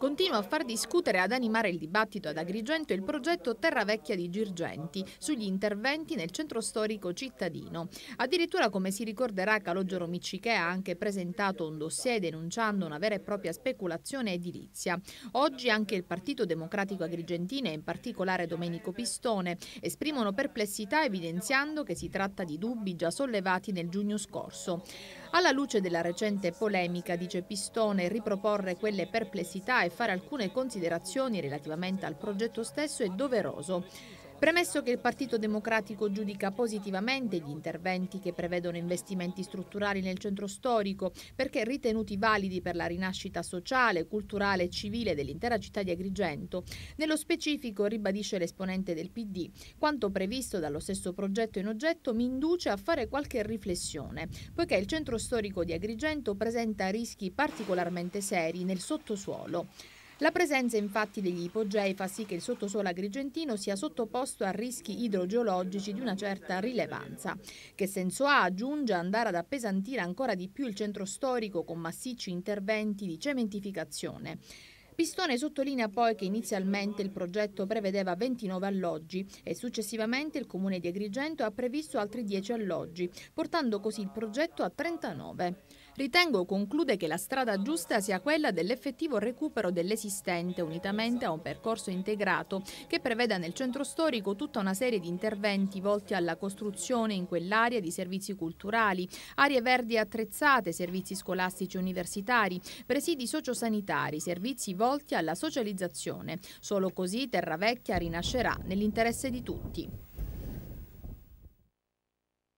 Continua a far discutere e ad animare il dibattito ad Agrigento il progetto Terra Vecchia di Girgenti sugli interventi nel centro storico cittadino. Addirittura, come si ricorderà, Calogero Micciche ha anche presentato un dossier denunciando una vera e propria speculazione edilizia. Oggi anche il Partito Democratico Agrigentino e in particolare Domenico Pistone esprimono perplessità evidenziando che si tratta di dubbi già sollevati nel giugno scorso. Alla luce della recente polemica, dice Pistone, riproporre quelle perplessità e fare alcune considerazioni relativamente al progetto stesso è doveroso. Premesso che il Partito Democratico giudica positivamente gli interventi che prevedono investimenti strutturali nel centro storico perché ritenuti validi per la rinascita sociale, culturale e civile dell'intera città di Agrigento, nello specifico ribadisce l'esponente del PD, quanto previsto dallo stesso progetto in oggetto mi induce a fare qualche riflessione, poiché il centro storico di Agrigento presenta rischi particolarmente seri nel sottosuolo. La presenza infatti degli ipogei fa sì che il sottosuolo agrigentino sia sottoposto a rischi idrogeologici di una certa rilevanza. Che senso ha, aggiunge, andare ad appesantire ancora di più il centro storico con massicci interventi di cementificazione? Pistone sottolinea poi che inizialmente il progetto prevedeva 29 alloggi e successivamente il comune di Agrigento ha previsto altri 10 alloggi, portando così il progetto a 39. Ritengo, conclude, che la strada giusta sia quella dell'effettivo recupero dell'esistente unitamente a un percorso integrato che preveda nel centro storico tutta una serie di interventi volti alla costruzione in quell'area di servizi culturali, aree verdi attrezzate, servizi scolastici universitari, presidi sociosanitari, servizi volti alla socializzazione. Solo così Terravecchia rinascerà nell'interesse di tutti.